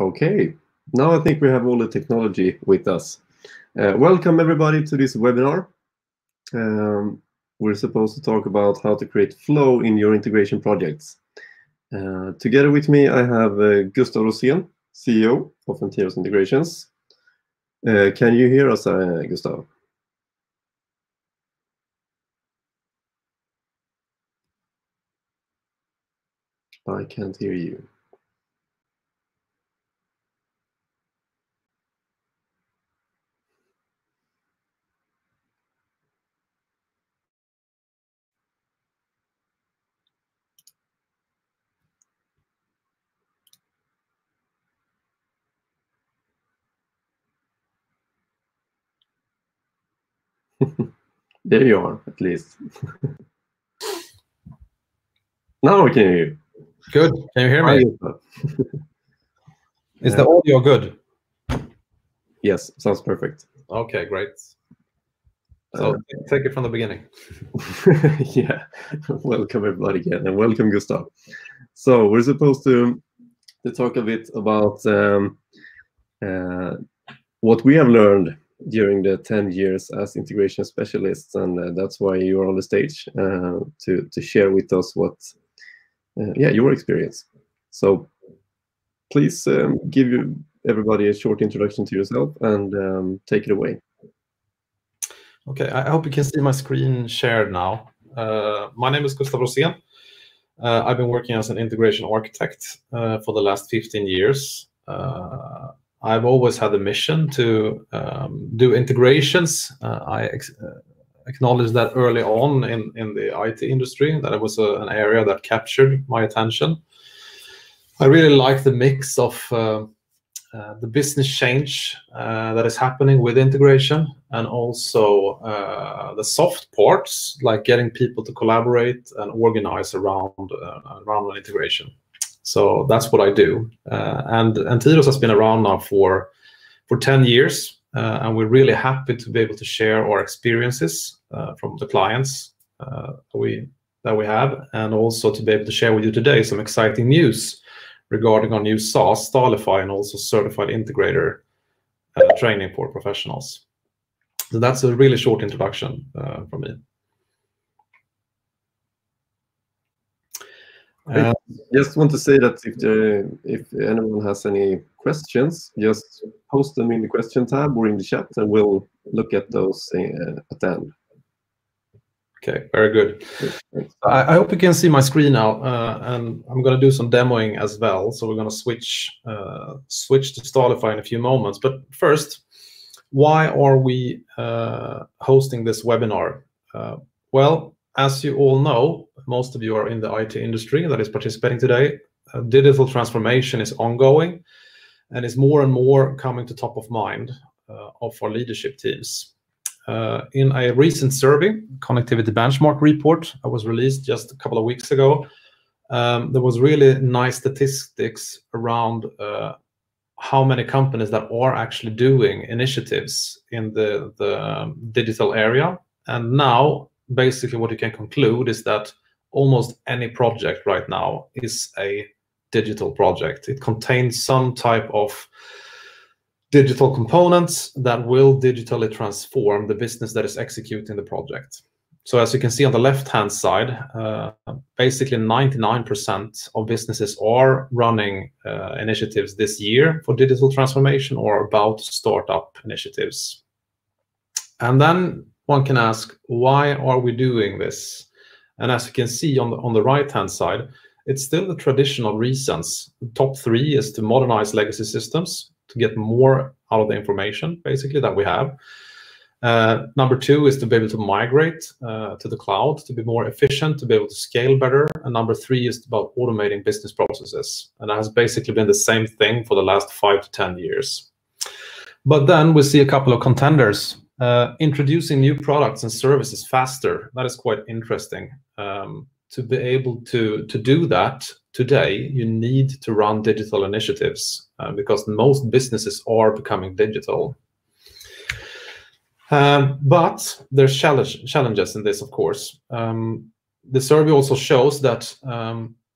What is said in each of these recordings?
Okay, now I think we have all the technology with us. Uh, welcome everybody to this webinar. Um, we're supposed to talk about how to create flow in your integration projects. Uh, together with me, I have uh, Gustav Rosén, CEO of Entiros Integrations. Uh, can you hear us, uh, Gustav? I can't hear you. there you are, at least. now I can hear you. Good. Can you hear me? Is the audio good? Yes, sounds perfect. Okay, great. So uh, take it from the beginning. yeah, welcome everybody again, and welcome Gustav. So we're supposed to to talk a bit about um, uh, what we have learned during the 10 years as integration specialists and uh, that's why you're on the stage uh, to to share with us what uh, yeah your experience. So please um, give you everybody a short introduction to yourself and um, take it away. Okay i hope you can see my screen shared now. Uh, my name is gustav rosén. Uh, i've been working as an integration architect uh, for the last 15 years I've always had a mission to um, do integrations. Uh, I uh, acknowledged that early on in, in the IT industry, that it was a, an area that captured my attention. I really like the mix of uh, uh, the business change uh, that is happening with integration and also uh, the soft parts, like getting people to collaborate and organize around, around an integration. So that's what I do. Uh, and Entiros has been around now for for 10 years, uh, and we're really happy to be able to share our experiences uh, from the clients uh, we that we have, and also to be able to share with you today some exciting news regarding our new SaaS, Starlify, and also certified integrator uh, training for professionals. So that's a really short introduction uh, from me. I just want to say that if if anyone has any questions, just post them in the question tab or in the chat, and we'll look at those uh, at the end. Okay, very good. I, I, hope you can see my screen now, uh, and I'm going to do some demoing as well. So we're going to switch uh, switch to Starlify in a few moments. But first, why are we uh, hosting this webinar? Uh, well, as you all know, most of you are in the IT industry that is participating today. Uh, digital transformation is ongoing and is more and more coming to top of mind uh, of our leadership teams. Uh, in a recent survey, Connectivity Benchmark report that was released just a couple of weeks ago, um, there was really nice statistics around uh, how many companies that are actually doing initiatives in the, the digital area. And now basically what you can conclude is that almost any project right now is a digital project. It contains some type of digital components that will digitally transform the business that is executing the project. So as you can see on the left-hand side, uh, basically 99% of businesses are running uh, initiatives this year for digital transformation or about startup initiatives. And then one can ask, why are we doing this? And as you can see on the, right-hand side, it's still the traditional reasons. top three is to modernize legacy systems, to get more out of the information, basically, that we have. Uh, number two is to be able to migrate uh, to the cloud, to be more efficient, to be able to scale better. And number three is about automating business processes. And that has basically been the same thing for the last five to 10 years. But then we see a couple of contenders uh, introducing new products and services faster. That is quite interesting. Um, to be able to, to do that today, you need to run digital initiatives uh, because most businesses are becoming digital. Um, but there's challenge, challenges in this, of course. Um, the survey also shows that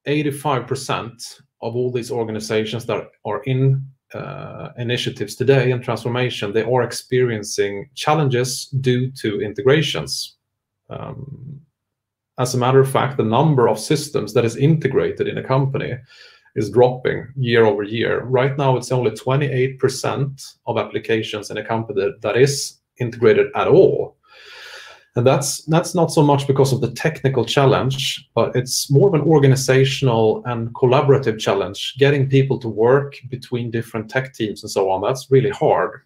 85% um, of all these organizations that are in uh, initiatives today and transformation, they are experiencing challenges due to integrations. Um, as a matter of fact, the number of systems that is integrated in a company is dropping year over year. Right now, it's only 28% of applications in a company that, that is integrated at all. And that's that's not so much because of the technical challenge, but it's more of an organizational and collaborative challenge, getting people to work between different tech teams and so on. That's really hard.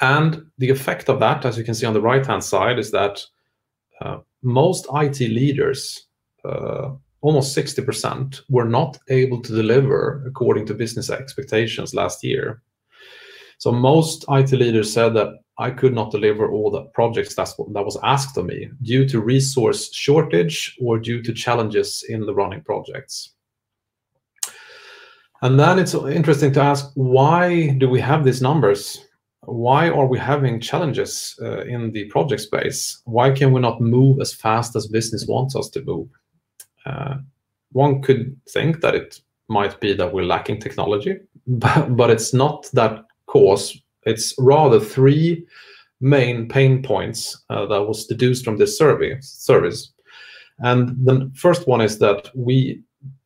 And the effect of that, as you can see on the right-hand side, is that uh, most IT leaders, uh, almost 60%, were not able to deliver according to business expectations last year. So most IT leaders said that I could not deliver all the projects that's what, that was asked of me due to resource shortage or due to challenges in the running projects. And then it's interesting to ask, why do we have these numbers? Why are we having challenges uh, in the project space? Why can we not move as fast as business wants us to move? Uh, one could think that it might be that we're lacking technology, but, but it's not that cause it's rather three main pain points uh, that was deduced from this survey service. And the first one is that we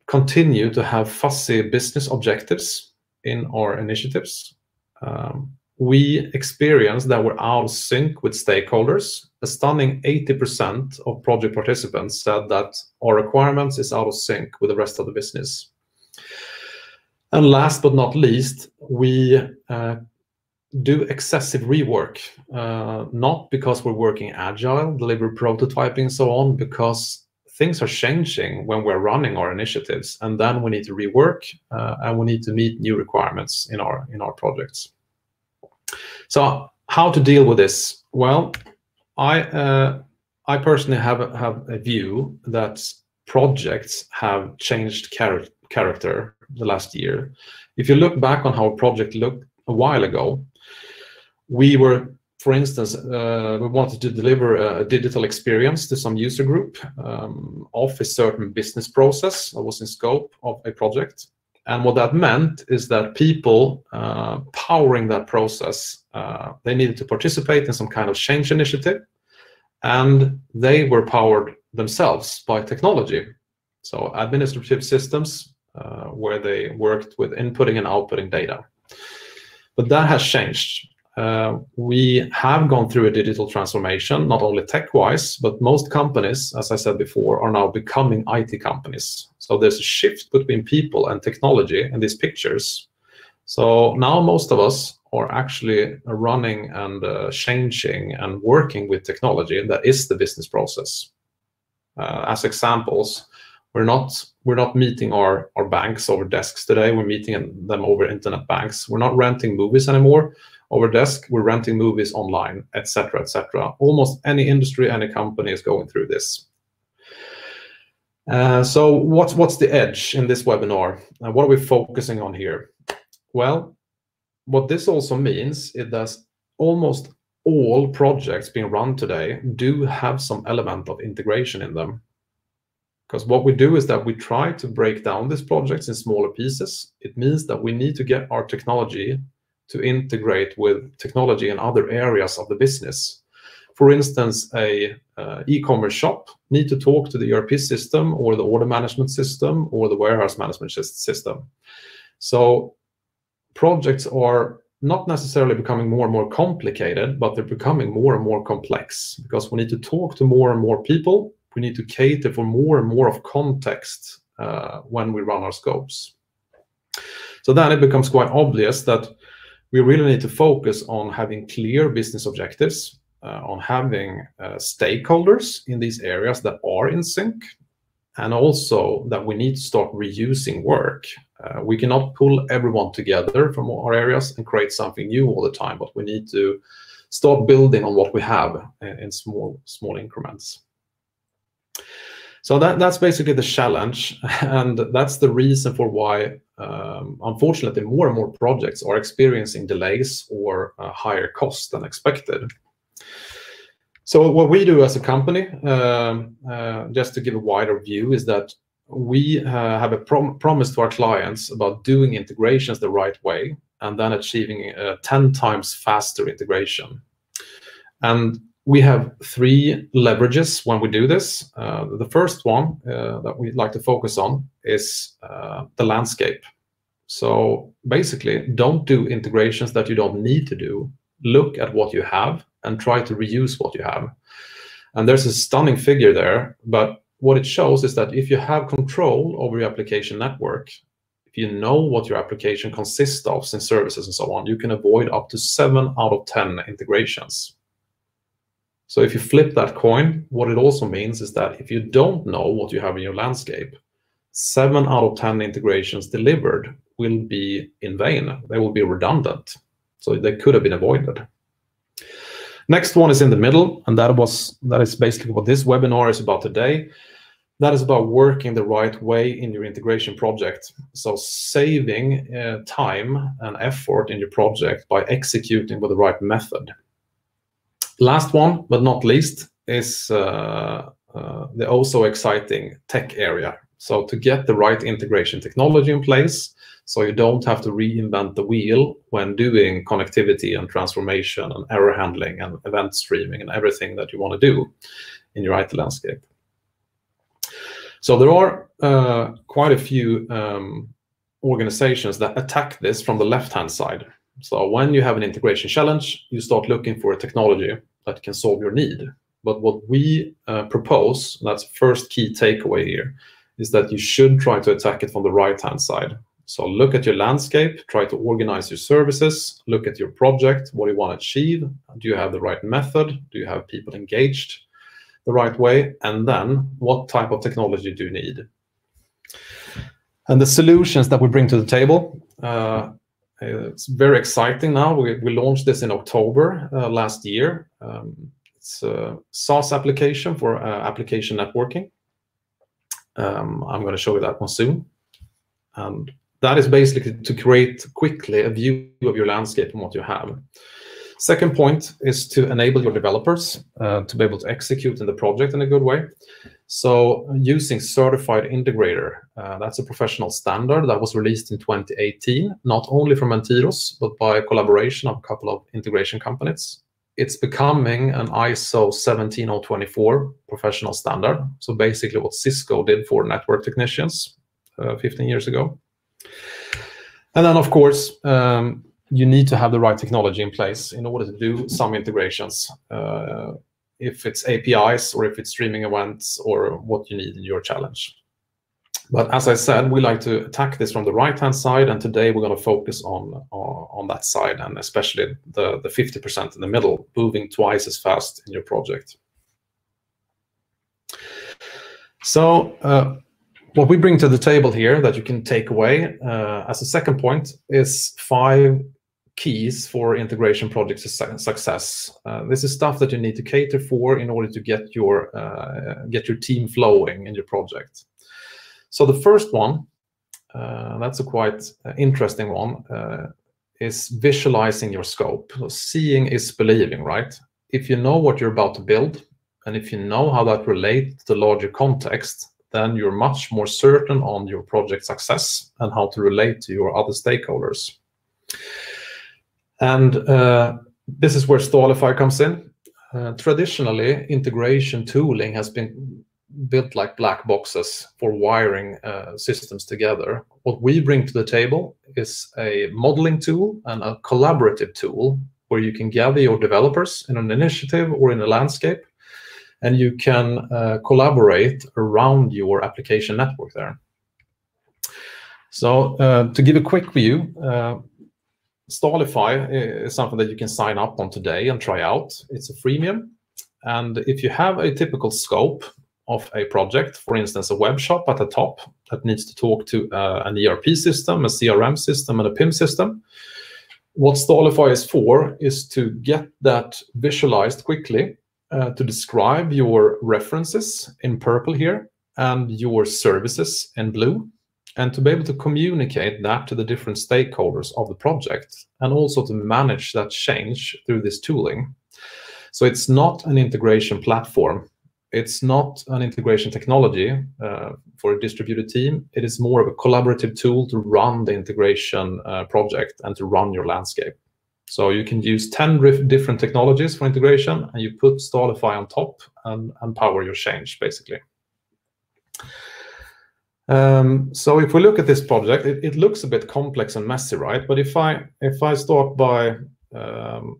continue to have fussy business objectives in our initiatives. Um, we experience that we're out of sync with stakeholders. A stunning 80% of project participants said that our requirements is out of sync with the rest of the business. And last but not least, we uh, do excessive rework, uh, not because we're working agile, deliver prototyping, so on, because things are changing when we're running our initiatives, and then we need to rework uh, and we need to meet new requirements in our in our projects. So, how to deal with this? Well, I I personally have a, have a view that projects have changed char character the last year. If you look back on how a project looked a while ago, we were, for instance, uh, we wanted to deliver a digital experience to some user group um, of a certain business process that was in scope of a project. And what that meant is that people uh, powering that process, uh, they needed to participate in some kind of change initiative, and they were powered themselves by technology. So administrative systems uh, where they worked with inputting and outputting data. But that has changed. Uh, we have gone through a digital transformation, not only tech-wise, but most companies, as I said before, are now becoming IT companies. So there's a shift between people and technology in these pictures. So now most of us are actually running and uh, changing and working with technology. And that is the business process. Uh, as examples, we're not we're not meeting our our banks over desks today. We're meeting them over internet banks. We're not renting movies anymore over desk. We're renting movies online, etc., etc. Almost any industry, any company is going through this. Uh, so what's what's the edge in this webinar? Uh, what are we focusing on here? Well, what this also means is that almost all projects being run today do have some element of integration in them. Because what we do is that we try to break down these projects in smaller pieces. It means that we need to get our technology to integrate with technology in other areas of the business. For instance, a uh, e-commerce shop need to talk to the ERP system or the order management system or the warehouse management system. So projects are not necessarily becoming more and more complicated, but they're becoming more and more complex because we need to talk to more and more people. We need to cater for more and more of context uh, when we run our scopes. So then it becomes quite obvious that we really need to focus on having clear business objectives, uh, on having uh, stakeholders in these areas that are in sync, and also that we need to start reusing work. We cannot pull everyone together from our areas and create something new all the time, but we need to start building on what we have in, in small small increments. So that, that's basically the challenge, and that's the reason for why, um, unfortunately, more and more projects are experiencing delays or uh, higher costs than expected. So what we do as a company, um, uh, just to give a wider view, is that we uh, have a prom promise to our clients about doing integrations the right way and then achieving a 10 times faster integration. And we have three leverages when we do this. Uh, the first one uh, that we'd like to focus on is uh, the landscape. So basically, don't do integrations that you don't need to do. Look at what you have and try to reuse what you have. And there's a stunning figure there, but what it shows is that if you have control over your application network, if you know what your application consists of in services and so on, you can avoid up to seven out of 10 integrations. So if you flip that coin, what it also means is that if you don't know what you have in your landscape, seven out of 10 integrations delivered will be in vain. They will be redundant. So they could have been avoided. Next one is in the middle, and that was that is basically what this webinar is about today. That is about working the right way in your integration project. So saving uh, time and effort in your project by executing with the right method. Last one, but not least, is uh, uh, the also exciting tech area. So to get the right integration technology in place, so you don't have to reinvent the wheel when doing connectivity and transformation and error handling and event streaming and everything that you want to do in your IT landscape. So there are uh, quite a few um, organizations that attack this from the left-hand side. So when you have an integration challenge, you start looking for a technology that can solve your need. But what we uh, propose, that's first key takeaway here, is that you should try to attack it from the right-hand side. So look at your landscape, try to organize your services, look at your project, what you want to achieve. Do you have the right method? Do you have people engaged the right way? And then what type of technology do you need? And the solutions that we bring to the table, uh, it's very exciting now. We, we launched this in October uh, last year. Um, it's a SaaS application for uh, application networking. Um, I'm going to show you that one soon. And that is basically to create quickly a view of your landscape and what you have. Second point is to enable your developers uh, to be able to execute in the project in a good way. So using Certified Integrator, uh, that's a professional standard that was released in 2018, not only from Entiros, but by a collaboration of a couple of integration companies. It's becoming an ISO 17024 professional standard. So basically what Cisco did for network technicians uh, 15 years ago. And then, of course, um, you need to have the right technology in place in order to do some integrations. Uh, if it's APIs or if it's streaming events or what you need in your challenge. But as I said, we like to attack this from the right-hand side, and today we're going to focus on uh, on that side, and especially the the 50% in the middle, moving twice as fast in your project. So uh, what we bring to the table here that you can take away uh, as a second point is five keys for integration project success. Uh, this is stuff that you need to cater for in order to get your uh, get your team flowing in your project. So the first one, uh, that's a quite uh, interesting one, uh, is visualizing your scope. So seeing is believing, right? If you know what you're about to build, and if you know how that relates to the larger context, then you're much more certain on your project success and how to relate to your other stakeholders. And uh, this is where Starlify comes in. Uh, traditionally, integration tooling has been built like black boxes for wiring uh, systems together. What we bring to the table is a modeling tool and a collaborative tool where you can gather your developers in an initiative or in a landscape, and you can uh, collaborate around your application network there. So uh, to give a quick view, uh, Starlify is something that you can sign up on today and try out. It's a freemium. And if you have a typical scope of a project, for instance, a web shop at the top that needs to talk to uh, an ERP system, a CRM system, and a PIM system, what Starlify is for is to get that visualized quickly, uh, to describe your references in purple here and your services in blue and to be able to communicate that to the different stakeholders of the project and also to manage that change through this tooling. So it's not an integration platform. It's not an integration technology uh, for a distributed team. It is more of a collaborative tool to run the integration uh, project and to run your landscape. So you can use 10 different technologies for integration, and you put Starlify on top and, and power your change, basically. Um, so if we look at this project, it, it, looks a bit complex and messy, right? But if I if I start by um,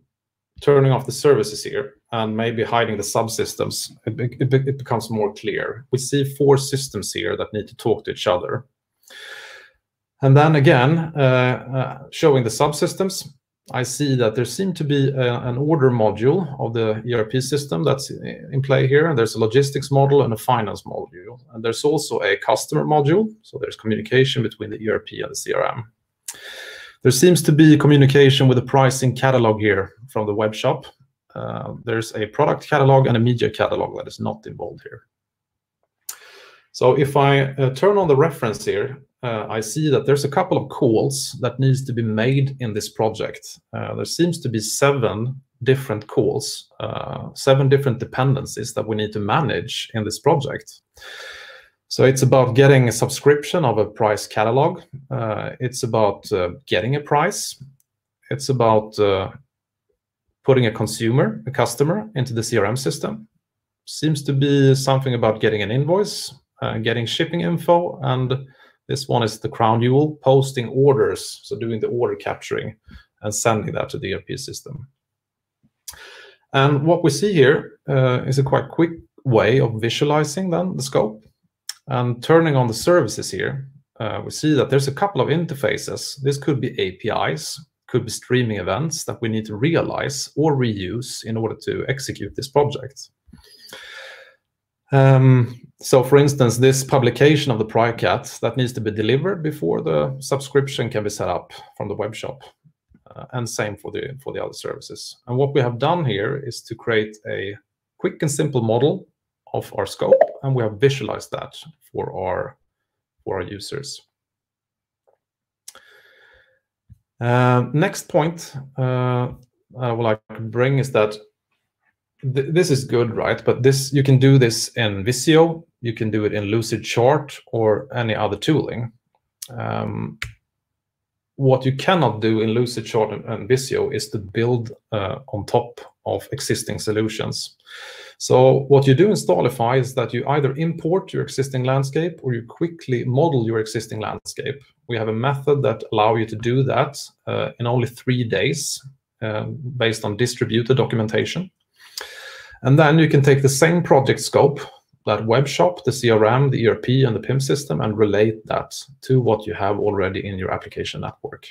turning off the services here and maybe hiding the subsystems, it, it, it, becomes more clear. We see four systems here that need to talk to each other. And then again, uh, uh, showing the subsystems, I see that there seem to be a, an order module of the ERP system that's in play here. And there's a logistics model and a finance module. And there's also a customer module. So there's communication between the ERP and the CRM. There seems to be communication with the pricing catalog here from the web shop. Uh, there's a product catalog and a media catalog that is not involved here. So if I uh, turn on the reference here, uh, I see that there's a couple of calls that needs to be made in this project. Uh, there seems to be seven different calls, uh, seven different dependencies that we need to manage in this project. So it's about getting a subscription of a price catalog. Uh, it's about uh, getting a price. It's about uh, putting a consumer, a customer, into the CRM system. Seems to be something about getting an invoice, getting shipping info, and this one is the crown jewel, posting orders, so doing the order capturing and sending that to the ERP system. And what we see here uh, is a quite quick way of visualizing then the scope. And turning on the services here, uh, we see that there's a couple of interfaces. This could be APIs, could be streaming events that we need to realize or reuse in order to execute this project. Um, so for instance, this publication of the PriceCat that needs to be delivered before the subscription can be set up from the web shop. Uh, and same for the for the other services. And what we have done here is to create a quick and simple model of our scope, and we have visualized that for our for our users. Uh, next point uh, I would like to bring is that th this is good, right? But this you can do this in Visio, you can do it in Lucidchart or any other tooling. Um, what you cannot do in Lucidchart and, and Visio is to build uh, on top of existing solutions. So what you do in Starlify is that you either import your existing landscape or you quickly model your existing landscape. We have a method that allow you to do that uh, in only three days um, based on distributed documentation. And then you can take the same project scope, that web shop, the CRM, the ERP, and the PIM system, and relate that to what you have already in your application network.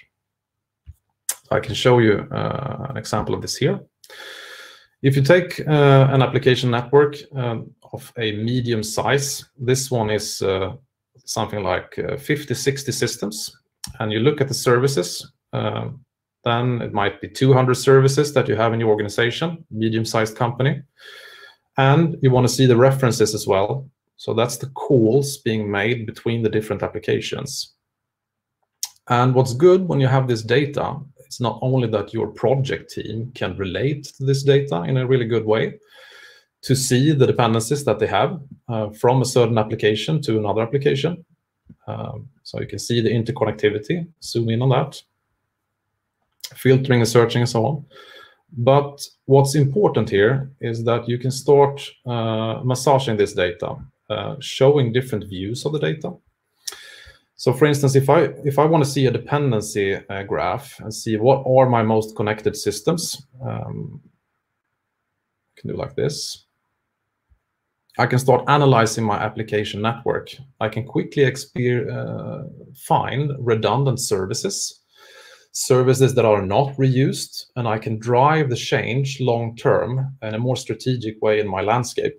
I can show you uh, an example of this here. If you take uh, an application network um, of a medium size, this one is uh, something like uh, 50, 60 systems, and you look at the services, um, then it might be 200 services that you have in your organization, medium-sized company. And you want to see the references as well. So that's the calls being made between the different applications. And what's good when you have this data, it's not only that your project team can relate to this data in a really good way, to see the dependencies that they have uh, from a certain application to another application. Um, so you can see the interconnectivity, zoom in on that filtering and searching and so on. But what's important here is that you can start uh, massaging this data, uh, showing different views of the data. So for instance, if I if I want to see a dependency uh, graph and see what are my most connected systems, um, I can do like this. I can start analyzing my application network. I can quickly uh, find redundant services services that are not reused, and I can drive the change long term in a more strategic way in my landscape.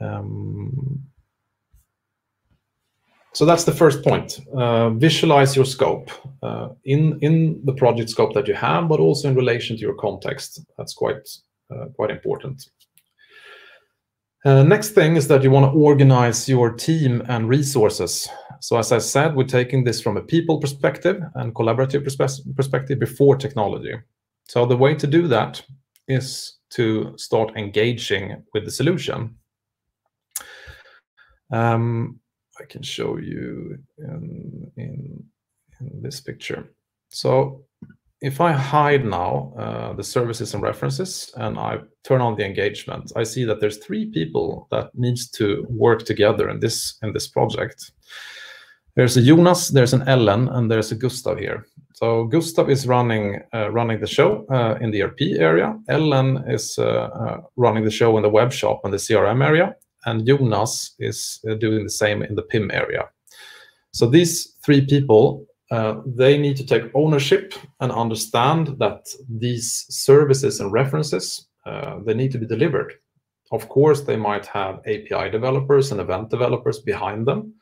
Um, so that's the first point. Uh, visualize your scope uh, in in the project scope that you have, but also in relation to your context. That's quite uh, quite important. Uh, next thing is that you want to organize your team and resources. So as I said, we're taking this from a people perspective and collaborative perspe perspective before technology. So the way to do that is to start engaging with the solution. Um, I can show you in, in, in this picture. So if I hide now uh, the services and references and I turn on the engagement, I see that there's three people that needs to work together in this in this project. There's a Jonas, there's an Ellen, and there's a Gustav here. So Gustav is running uh, running the show uh, in the ERP area. Ellen is uh, uh, running the show in the web shop and the CRM area, and Jonas is uh, doing the same in the PIM area. So these three people uh, they need to take ownership and understand that these services and references uh, they need to be delivered. Of course, they might have API developers and event developers behind them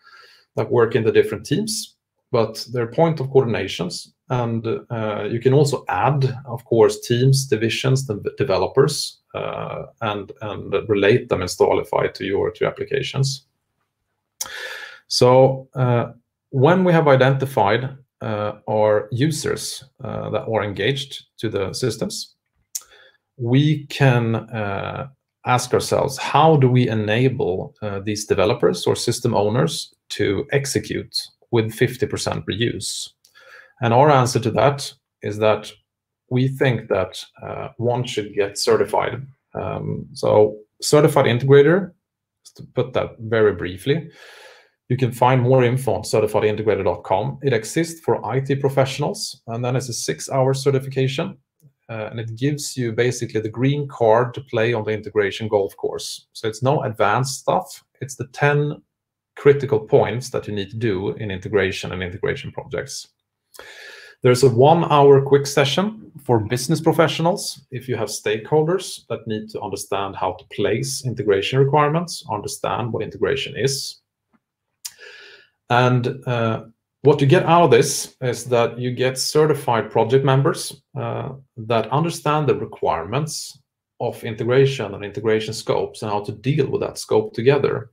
that work in the different teams, but they're point of coordinations. And uh, you can also add, of course, teams, divisions, the developers, uh, and and relate them Starlify to your to applications. So uh, when we have identified uh, our users uh, that are engaged to the systems, we can uh, ask ourselves, how do we enable these developers or system owners to execute with 50% reuse? And our answer to that is that we think that uh, one should get certified. Um, so certified integrator, to put that very briefly, you can find more info on certifiedintegrator.com. It exists for IT professionals, and then it's a six-hour certification, uh, and it gives you basically the green card to play on the integration golf course. So it's no advanced stuff. It's the 10 critical points that you need to do in integration and integration projects. There's a one-hour quick session for business professionals if you have stakeholders that need to understand how to place integration requirements, understand what integration is, and uh, what you get out of this is that you get certified project members uh, that understand the requirements of integration and integration scopes and how to deal with that scope together.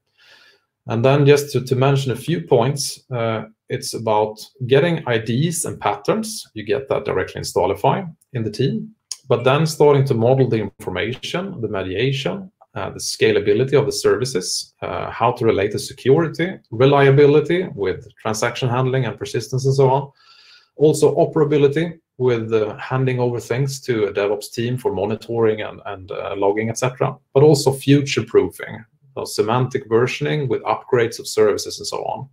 And then just to, to mention a few points, uh, it's about getting IDs and patterns. You get that directly in Starlify in the team, but then starting to model the information, the mediation, uh, the scalability of the services, uh, how to relate the security, reliability with transaction handling and persistence and so on. Also operability with uh, handing over things to a DevOps team for monitoring and, and uh, logging, etc. But also future-proofing, so semantic versioning with upgrades of services and so on.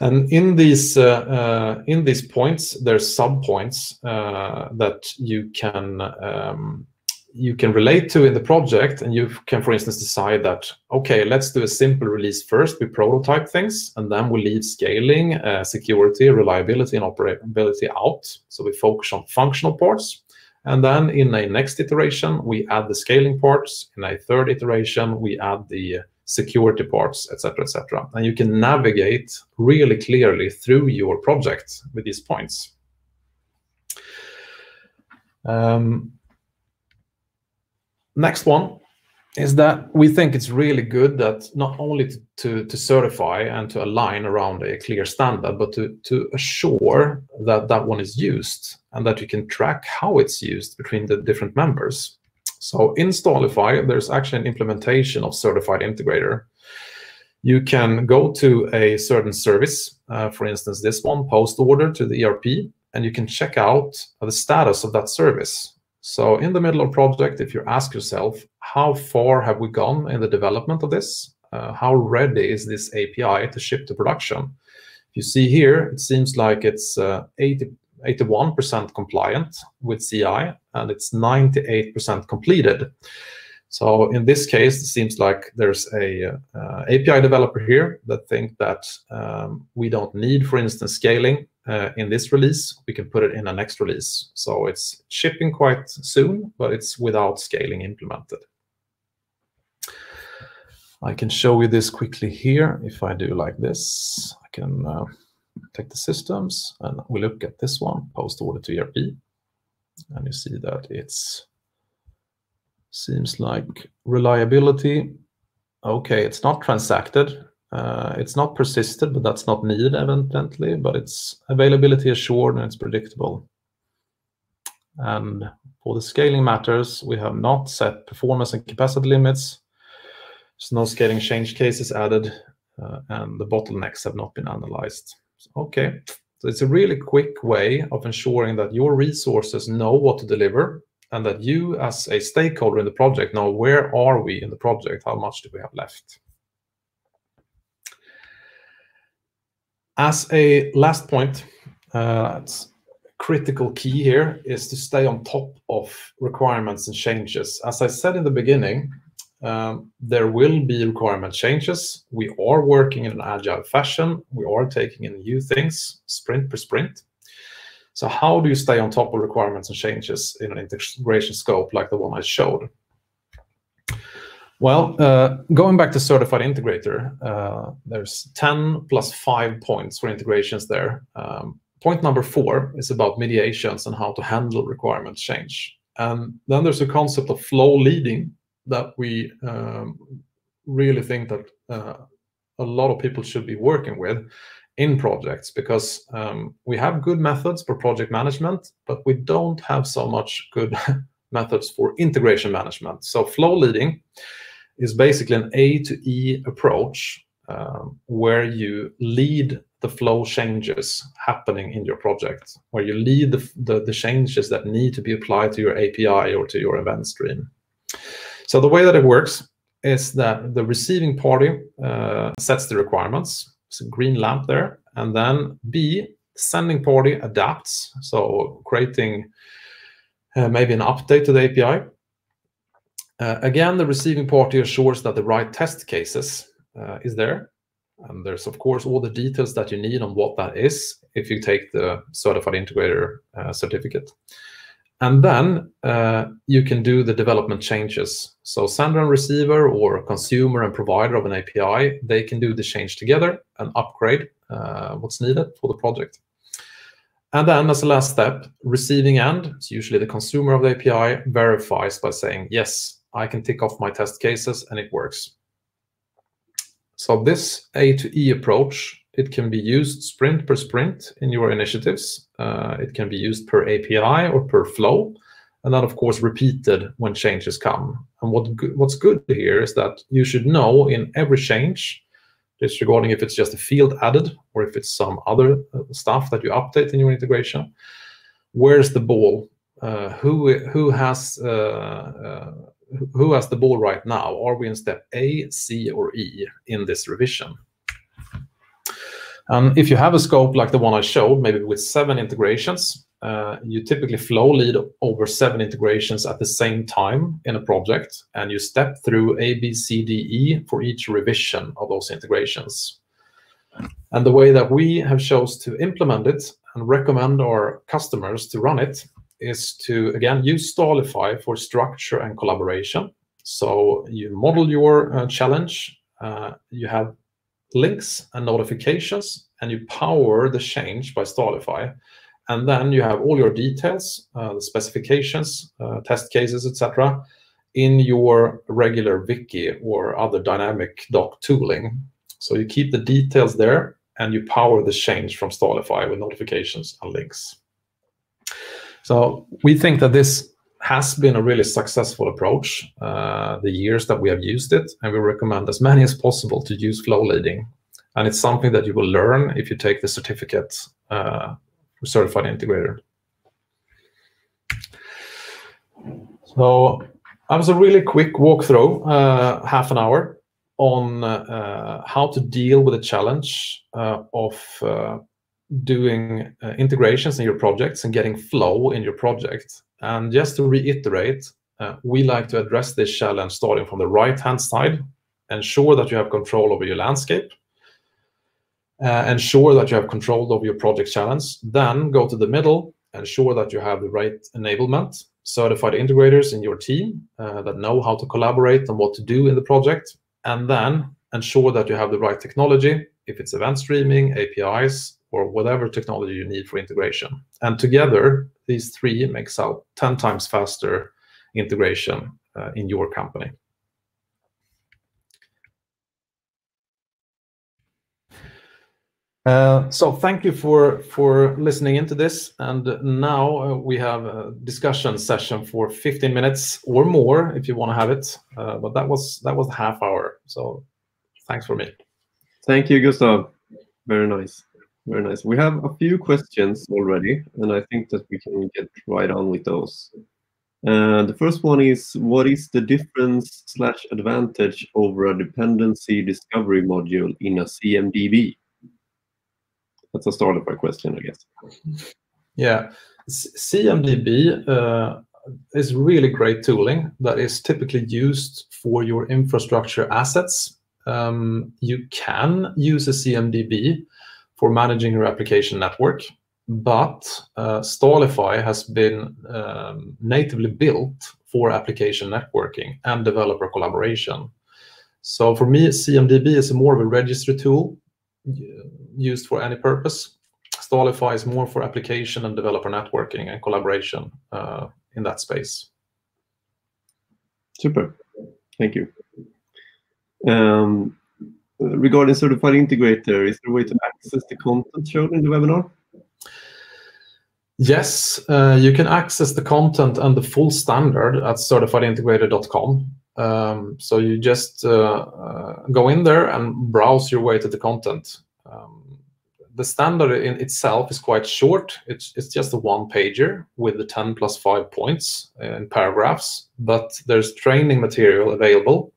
And in these uh, in these points, there's sub points that you can um, you can relate to in the project and you can for instance decide that okay let's do a simple release first. We prototype things and then we leave scaling uh, security reliability and operability out. So we focus on functional parts. And then in a next iteration we add the scaling parts. In a third iteration we add the security parts etc etc and you can navigate really clearly through your project with these points. Um, Next one is that we think it's really good that not only to, to, to, certify and to align around a clear standard, but to, to assure that that one is used and that you can track how it's used between the different members. So in Starlify, there's actually an implementation of Certified Integrator. You can go to a certain service, uh, for instance, this one, post order to the ERP, and you can check out the status of that service. So in the middle of project, if you ask yourself, how far have we gone in the development of this? Uh, how ready is this API to ship to production? You see here, it seems like it's uh, 80, 81% compliant with CI and it's 98% completed. So in this case, it seems like there's a uh, API developer here that think that um, we don't need, for instance, scaling uh, in this release, we can put it in a next release. So it's shipping quite soon, but it's without scaling implemented. I can show you this quickly here. If I do like this, I can uh, take the systems and we look at this one, post order to ERP. And you see that it's seems like reliability. Okay, it's not transacted. Uh, it's not persisted, but that's not needed evidently, but it's availability assured and it's predictable. And for the scaling matters, we have not set performance and capacity limits. There's no scaling change cases added, uh, and the bottlenecks have not been analyzed. So, okay, so it's a really quick way of ensuring that your resources know what to deliver and that you as a stakeholder in the project know where are we in the project, how much do we have left. As a last point, uh, critical key here is to stay on top of requirements and changes. As I said in the beginning, um, there will be requirement changes. We are working in an agile fashion. We are taking in new things, sprint per sprint. So how do you stay on top of requirements and changes in an integration scope like the one I showed? Well, uh, going back to certified integrator, uh, there's 10 plus 5 points for integrations there. Um, point number four is about mediations and how to handle requirement change. And then there's a concept of flow leading that we um, really think that uh, a lot of people should be working with in projects because um, we have good methods for project management, but we don't have so much good methods for integration management. So flow leading is basically an A to E approach um, where you lead the flow changes happening in your project, where you lead the, the, the, changes that need to be applied to your API or to your event stream. So the way that it works is that the receiving party uh, sets the requirements. It's a green lamp there. And then B, sending party adapts. So creating uh, maybe an update to the API again, the receiving party assures that the right test cases uh, is there. And there's, of course, all the details that you need on what that is if you take the Certified Integrator uh, certificate. And then uh, you can do the development changes. So sender and receiver or consumer and provider of an API, they can do the change together and upgrade uh, what's needed for the project. And then as a last step, receiving end, it's usually the consumer of the API, verifies by saying, yes, I can tick off my test cases and it works. So this A to E approach, it can be used sprint per sprint in your initiatives. Uh, it can be used per API or per flow. And then, of course, repeated when changes come. And what what's good here is that you should know in every change, disregarding if it's just a field added or if it's some other uh, stuff that you update in your integration, where's the ball? Uh, who who has uh, uh who has the ball right now? Are we in step A, C, or E in this revision? And if you have a scope like the one I showed, maybe with seven integrations, uh, you typically flow lead over seven integrations at the same time in a project, and you step through A, B, C, D, E for each revision of those integrations. And the way that we have chose to implement it and recommend our customers to run it is to, again, use Starlify for structure and collaboration. So you model your uh, challenge, uh, you have links and notifications, and you power the change by Starlify. And then you have all your details, uh, the specifications, uh, test cases, etc., in your regular wiki or other dynamic doc tooling. So you keep the details there, and you power the change from Starlify with notifications and links. So we think that this has been a really successful approach uh, the years that we have used it, and we recommend as many as possible to use flow leading. And it's something that you will learn if you take the certificate uh, certified integrator. So that was a really quick walkthrough, uh, half an hour, on uh, how to deal with the challenge uh, of uh, doing uh, integrations in your projects and getting flow in your project. And just to reiterate, uh, we like to address this challenge starting from the right-hand side, ensure that you have control over your landscape, uh, ensure that you have control over your project challenge, then go to the middle, ensure that you have the right enablement, certified integrators in your team uh, that know how to collaborate and what to do in the project, and then ensure that you have the right technology, if it's event streaming, APIs, or whatever technology you need for integration. And together, these three makes out 10 times faster integration uh, in your company. Uh, so thank you for for listening into this, and now uh, we have a discussion session for 15 minutes or more if you want to have it. Uh, but that was that was half hour. So thanks for me. Thank you, Gustav. Very nice. Very nice. We have a few questions already, and I think that we can get right on with those. Uh, the first one is, what is the difference slash advantage over a dependency discovery module in a CMDB? That's a Starlify question, I guess. Yeah, CMDB uh, is really great tooling that is typically used for your infrastructure assets. Um, you can use a CMDB for managing your application network, but uh, has been um, natively built for application networking and developer collaboration. So for me, CMDB is more of a registry tool used for any purpose. Starlify is more for application and developer networking and collaboration uh, in that space. Super. Thank you. Um, regarding certified integrator, is there a way to access the content shown in the webinar? Yes, uh, you can access the content and the full standard at certifiedintegrator.com. Um, so you just uh, uh, go in there and browse your way to the content. Um, the standard in itself is quite short. It's, it's just a one pager with the 10 plus 5 points in paragraphs, but there's training material available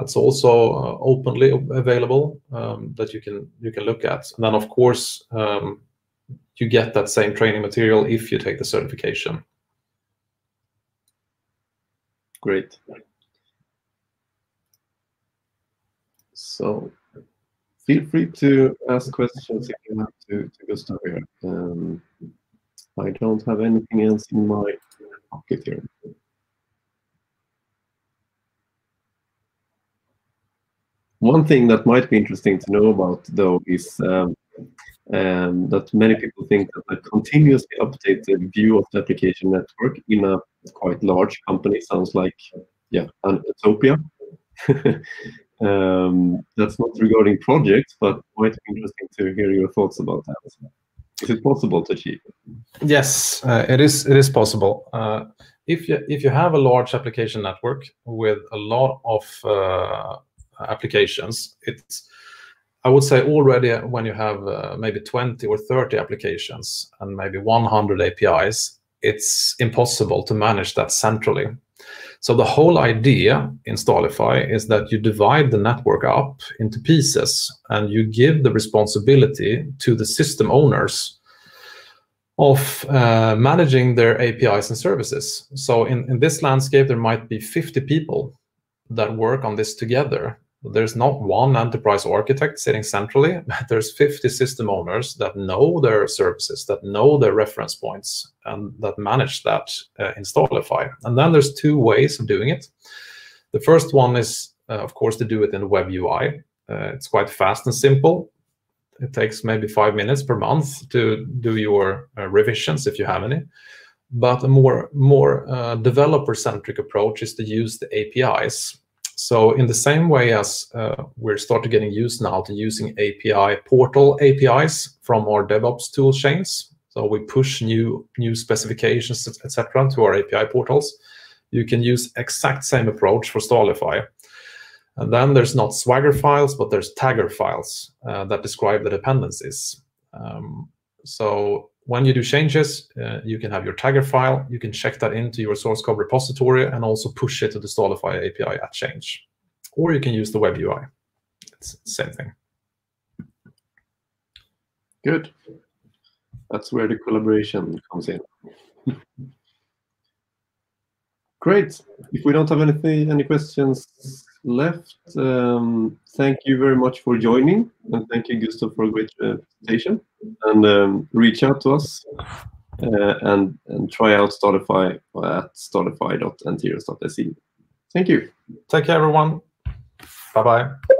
that's also uh, openly available um, that you can you can look at. And then of course um, you get that same training material if you take the certification. Great. So feel free to ask questions if you have to, to Gustav here. Um, I don't have anything else in my pocket here. One thing that might be interesting to know about, though, is um, um, that many people think that a continuously updated view of the application network in a quite large company sounds like, yeah, an utopia. um, that's not regarding projects, but might be interesting to hear your thoughts about that. Is it possible to achieve? Yes, uh, it is. It is possible. Uh, if you if you have a large application network with a lot of uh, applications. It's I would say already when you have uh, maybe 20 or 30 applications and maybe 100 APIs, it's impossible to manage that centrally. So the whole idea in Starlify is that you divide the network up into pieces and you give the responsibility to the system owners of uh, managing their APIs and services. So in, in this landscape, there might be 50 people that work on this together there's not one enterprise architect sitting centrally. There's 50 system owners that know their services, that know their reference points, and that manage that uh, in Starlify. And then there's two ways of doing it. The first one is, uh, of course, to do it in web UI. Uh, it's quite fast and simple. It takes maybe five minutes per month to do your uh, revisions if you have any. But a more more uh, developer-centric approach is to use the APIs so in the same way as uh, we're starting getting used now to using API portal APIs from our DevOps tool chains, so we push new new specifications, etc., to our API portals. You can use exact same approach for Starlify. And then there's not Swagger files, but there's Tagger files uh, that describe the dependencies. Um, so when you do changes, uh, you can have your tagger file, you can check that into your source code repository and also push it to the Starlify API at change. Or you can use the web UI. It's the same thing. Good. That's where the collaboration comes in. Great. If we don't have anything, any questions left, um, thank you very much for joining. And thank you, Gustav, for a great uh, presentation. And um, reach out to us uh, and, and try out Starlify at starlify.entiros.se. Thank you. Take care, everyone. Bye-bye.